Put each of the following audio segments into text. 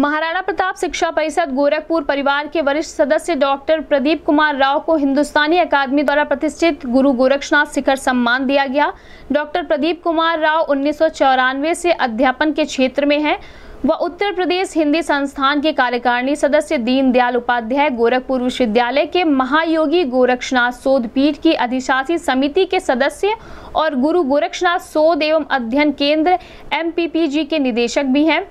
महाराणा प्रताप शिक्षा परिषद गोरखपुर परिवार के वरिष्ठ सदस्य डॉक्टर प्रदीप कुमार राव को हिंदुस्तानी अकादमी द्वारा प्रतिष्ठित गुरु गोरक्षनाथ शिखर सम्मान दिया गया। डॉक्टर प्रदीप कुमार राव उन्नीस सौ चौरानवे से अध्यापन के क्षेत्र में हैं। वह उत्तर प्रदेश हिंदी संस्थान के कार्यकारिणी सदस्य दीनदयाल उपाध्याय गोरखपुर विश्वविद्यालय के महायोगी गोरक्षनाथ शोध पीठ की अधिशासी समिति के सदस्य और गुरु गोरक्षनाथ शोध एवं अध्ययन केंद्र एमपीपीजी के निदेशक भी हैं।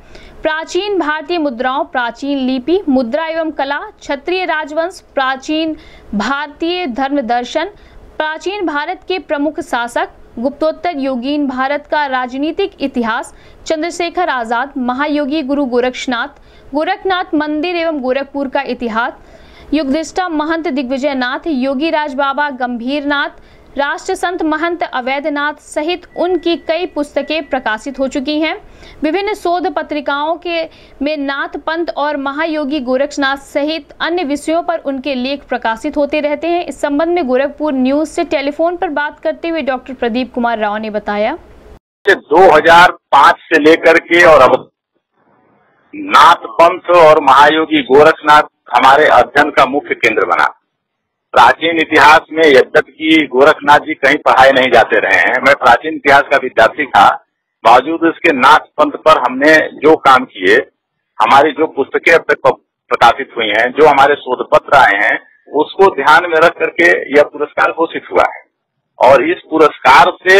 प्राचीन भारतीय मुद्राओं, प्राचीन लिपि, मुद्रा एवं कला, क्षत्रिय राजवंश, प्राचीन भारतीय धर्म दर्शन प्राचीन भारत के प्रमुख शासक, गुप्तोत्तर योगीन भारत का राजनीतिक इतिहास, चंद्रशेखर आज़ाद, महायोगी गुरु गोरक्षनाथ, गोरखनाथ मंदिर एवं गोरखपुर का इतिहास युगदिष्टा महंत दिग्विजयनाथ योगी राज बाबा गंभीरनाथ राष्ट्र संत महंत अवैधनाथ सहित उनकी कई पुस्तकें प्रकाशित हो चुकी हैं। विभिन्न शोध पत्रिकाओं के में नाथ पंथ और महायोगी गोरक्षनाथ सहित अन्य विषयों पर उनके लेख प्रकाशित होते रहते हैं। इस संबंध में गोरखपुर न्यूज़ से टेलीफोन पर बात करते हुए डॉक्टर प्रदीप कुमार राव ने बताया। 2005 से लेकर के और अब नाथ पंथ और महायोगी गोरखनाथ हमारे अध्ययन का मुख्य केंद्र बना। प्राचीन इतिहास में यद्यपि गोरखनाथ जी कहीं पढ़ाए नहीं जाते रहे हैं। मैं प्राचीन इतिहास का विद्यार्थी था। बावजूद इसके नाथ पंथ पर हमने जो काम किए, हमारी जो पुस्तकें प्रकाशित हुई हैं, जो हमारे शोध पत्र आए हैं, उसको ध्यान में रख करके यह पुरस्कार घोषित हुआ है। और इस पुरस्कार से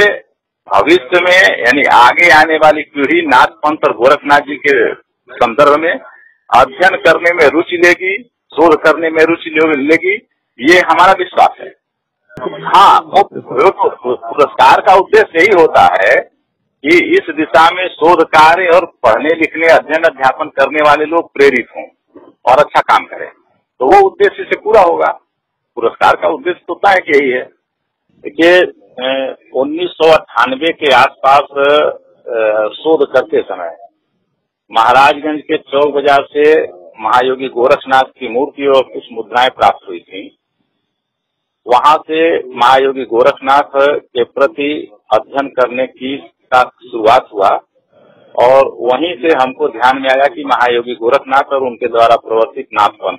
भविष्य में, यानी आगे आने वाली पीढ़ी नाथ पंथ और गोरखनाथ जी के संदर्भ में अध्ययन करने में रुचि लेगी, शोध करने में रुचि लेगी ये हमारा विश्वास है। हाँ पुरस्कार का उद्देश्य यही होता है कि इस दिशा में शोध कार्य और पढ़ने लिखने, अध्ययन, अध्यापन करने वाले लोग प्रेरित हों और अच्छा काम करें। तो वो उद्देश्य से पूरा होगा। पुरस्कार का उद्देश्य तो तय यही है। देखिए उन्नीस सौ अट्ठानवे के आसपास शोध करते समय महाराजगंज के चौक बाज़ार से महायोगी गोरखनाथ की मूर्ति और कुछ मुद्राएँ प्राप्त हुई थी। वहाँ से महायोगी गोरखनाथ के प्रति अध्ययन करने की का शुरुआत हुआ और वहीं से हमको ध्यान में आया कि महायोगी गोरखनाथ और उनके द्वारा प्रवर्तित नाथ पंथ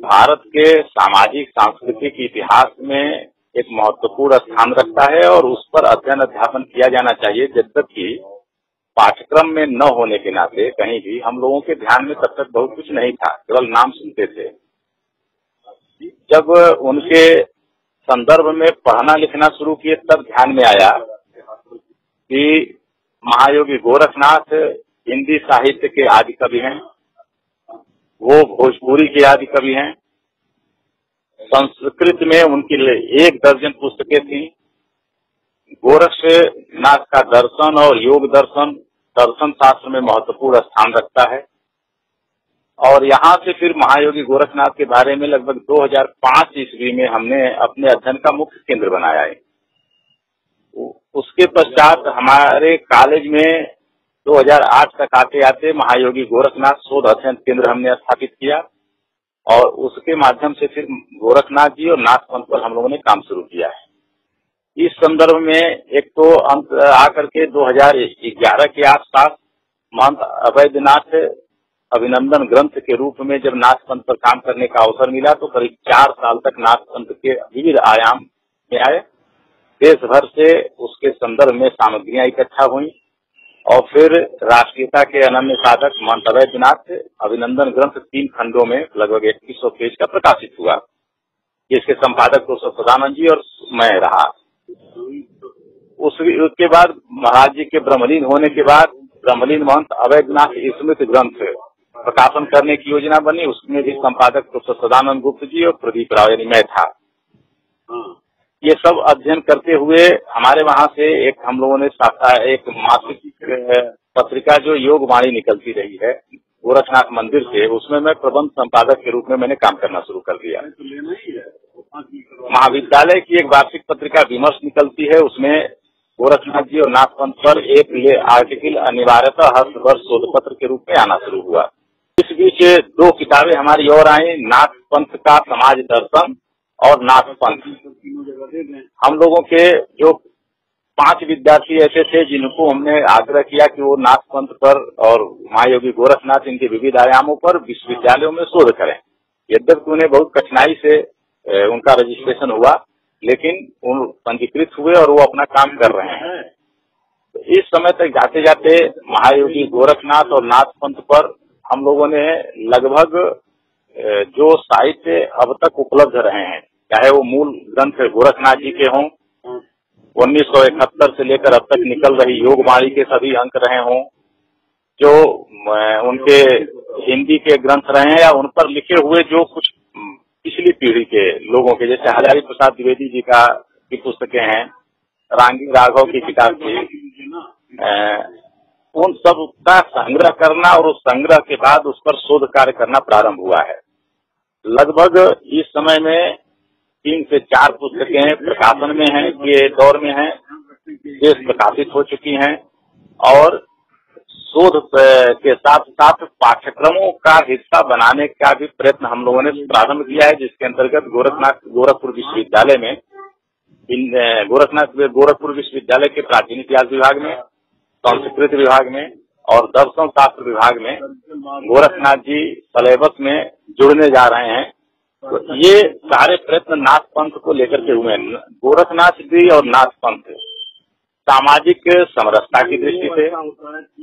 भारत के सामाजिक, सांस्कृतिक इतिहास में एक महत्वपूर्ण स्थान रखता है और उस पर अध्ययन, अध्यापन किया जाना चाहिए जबकि पाठ्यक्रम में न होने के नाते कहीं भी हम लोगों के ध्यान में तब तक बहुत कुछ नहीं था, केवल नाम सुनते थे। जब उनके संदर्भ में पढ़ना लिखना शुरू किए तब ध्यान में आया कि महायोगी गोरखनाथ हिंदी साहित्य के आदि कवि हैं, वो भोजपुरी के आदि कवि हैं। संस्कृत में उनकी एक दर्जन पुस्तकें थी। गोरखनाथ का दर्शन और योग दर्शन दर्शन शास्त्र में महत्वपूर्ण स्थान रखता है। और यहाँ से फिर महायोगी गोरखनाथ के बारे में लगभग 2005 ईस्वी में हमने अपने अध्ययन का मुख्य केंद्र बनाया है। उसके पश्चात हमारे कॉलेज में 2008 तक आते आते महायोगी गोरखनाथ शोध अध्ययन केंद्र हमने स्थापित किया और उसके माध्यम से फिर गोरखनाथ जी और नाथ पंथ पर हम लोगों ने काम शुरू किया है। इस संदर्भ में एक तो अंत, आकर के 2011 के आसपास महंत अवैधनाथ अभिनंदन ग्रंथ के रूप में जब नाथ पंथ पर काम करने का अवसर मिला तो करीब चार साल तक नाथ पंथ के विविध आयाम में आए। देश भर से उसके संदर्भ में सामग्रियाँ इकट्ठा हुई। और फिर राष्ट्रीयता के अनन्य साधक मंतवैद्यनाथ अभिनंदन ग्रंथ तीन खंडों में लगभग इक्कीस सौ पेज का प्रकाशित हुआ। जिसके संपादक प्रोफेसर सदानंद जी और मैं रहा। उसके बाद महाराज जी के ब्रह्मलीन होने के बाद ब्रह्मलीन महंत अवैधनाथ स्मृत ग्रंथ प्रकाशन करने की योजना बनी उसमें भी संपादक प्रोफेसर सदानंद गुप्त जी और प्रदीप राव यानी मैं था। ये सब अध्ययन करते हुए हमारे वहाँ से एक हम लोगों ने एक मासिक पत्रिका जो योग वाणी निकलती रही है गोरखनाथ मंदिर से उसमें मैं प्रबंध संपादक के रूप में मैंने काम करना शुरू कर दिया। महाविद्यालय की एक वार्षिक पत्रिका विमर्श निकलती है उसमें गोरखनाथ जी और नाथ पंथ पर एक आर्टिकल अनिवार्यता हर वर्ष शोध पत्र के रूप में आना शुरू हुआ। इस बीच दो किताबें हमारी और आई नाथ पंथ का समाज दर्शन और नाथ पंथ हम लोगों के जो पाँच विद्यार्थी ऐसे थे जिनको हमने आग्रह किया कि वो नाथ पंथ पर और महायोगी गोरखनाथ इनके विविध आयामों पर विश्वविद्यालयों में शोध करें। यद्यपि उन्हें बहुत कठिनाई से उनका रजिस्ट्रेशन हुआ, लेकिन उन पंजीकृत हुए और वो अपना काम कर रहे हैं। तो इस समय तक जाते जाते महायोगी गोरखनाथ और नाथ पंथ पर हम लोगों ने लगभग जो साहित्य अब तक उपलब्ध रहे हैं, चाहे वो मूल ग्रंथ गोरखनाथ जी के हों, उन्नीस सौ इकहत्तर से लेकर अब तक निकल रही योगवाणी के सभी अंक रहे हों, जो उनके हिंदी के ग्रंथ रहे हैं या उन पर लिखे हुए जो कुछ पिछली पीढ़ी के लोगों के, जैसे हजारी प्रसाद द्विवेदी जी का की पुस्तकें हैं, रांगी राघव की किताब थी उन सब का संग्रह करना और उस संग्रह के बाद उस पर शोध कार्य करना प्रारंभ हुआ है। लगभग इस समय में तीन से चार पुस्तकें प्रकाशन में हैं, के दौर में हैं ये प्रकाशित हो चुकी हैं और शोध के साथ साथ पाठ्यक्रमों का हिस्सा बनाने का भी प्रयत्न हम लोगों ने प्रारंभ किया है, जिसके अंतर्गत गोरखनाथ, गोरखपुर विश्वविद्यालय में गोरखनाथ, गोरखपुर विश्वविद्यालय के प्राचीन इतिहास विभाग में संस्कृत विभाग में और दर्शन शास्त्र विभाग में गोरखनाथ जी सलेबस में जुड़ने जा रहे हैं। तो ये सारे प्रयत्न नाथ पंथ को लेकर के हुए हैं। गोरखनाथ जी और नाथ पंथ सामाजिक समरसता की दृष्टि से,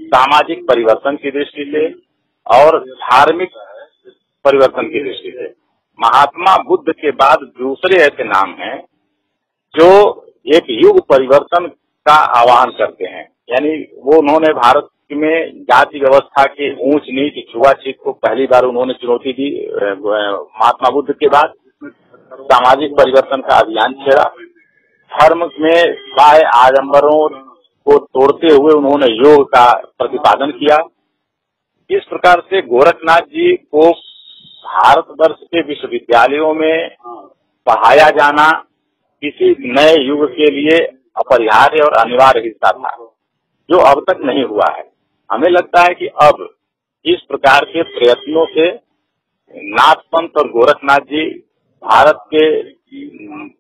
सामाजिक परिवर्तन की दृष्टि से और धार्मिक परिवर्तन की दृष्टि से। महात्मा बुद्ध के बाद दूसरे ऐसे नाम हैं जो एक युग परिवर्तन का आह्वान करते हैं। यानी वो उन्होंने भारत में जाति व्यवस्था के ऊंच नीच छुआछीत को पहली बार उन्होंने चुनौती दी महात्मा बुद्ध के बाद। सामाजिक परिवर्तन का अभियान छेड़ा। धर्म में बाह्य आडम्बरों को तोड़ते हुए उन्होंने योग का प्रतिपादन किया। इस प्रकार से गोरखनाथ जी को भारतवर्ष के विश्वविद्यालयों में पढ़ाया जाना किसी नए युग के लिए अपरिहार्य और अनिवार्य हिस्सा था। जो अब तक नहीं हुआ है। हमें लगता है कि अब इस प्रकार के प्रयत्नों से नाथ पंथ और गोरखनाथ जी भारत के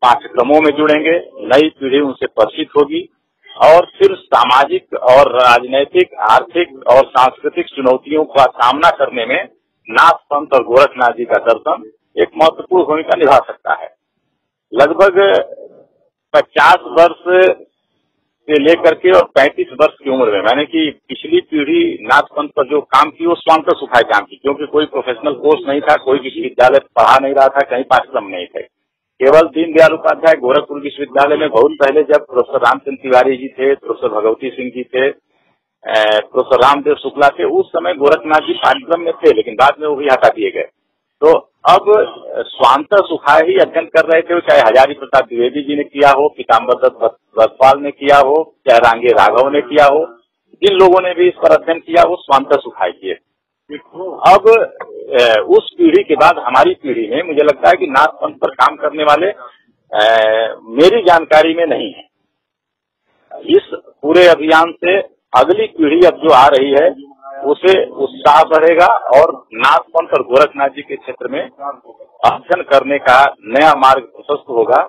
पाठ्यक्रमों में जुड़ेंगे, नई पीढ़ी उनसे परिचित होगी और फिर सामाजिक और राजनैतिक, आर्थिक और सांस्कृतिक चुनौतियों का सामना करने में नाथ पंथ और गोरखनाथ जी का दर्शन एक महत्वपूर्ण भूमिका निभा सकता है। लगभग पचास वर्ष से लेकर के और पैंतीस वर्ष की उम्र में। मैंने कि पिछली पीढ़ी नाथ पंथ पर जो काम की, वो स्वांत सुखाए काम की, क्योंकि कोई प्रोफेशनल कोर्स नहीं था, कोई विश्वविद्यालय पढ़ा नहीं रहा था, कहीं पाठ्यक्रम नहीं थे। केवल दीनदयाल उपाध्याय गोरखपुर विश्वविद्यालय में बहुत पहले जब प्रोफेसर रामचंद्र तिवारी जी थे प्रोफेसर भगवती सिंह जी थे प्रोफेसर रामदेव शुक्ला थे, उस समय गोरखनाथ जी पाठ्यक्रम में थे, लेकिन बाद में वो भी हटा दिए गए। तो अब स्वांत सुखाए ही अध्ययन कर रहे थे, चाहे हजारी प्रसाद द्विवेदी जी ने किया हो पीताम्बर दत्त भटपाल ने किया हो, चाहे रांगे राघव ने किया हो, जिन लोगों ने भी इस पर अध्ययन किया वो स्वांत सुखाए किए। अब उस पीढ़ी के बाद हमारी पीढ़ी में मुझे लगता है कि नाथ पंथ पर काम करने वाले मेरी जानकारी में नहीं है। इस पूरे अभियान से अगली पीढ़ी अब जो आ रही है उसे उत्साह बढ़ेगा और नाथ पंथ और गोरखनाथ जी के क्षेत्र में अध्ययन करने का नया मार्ग प्रशस्त होगा।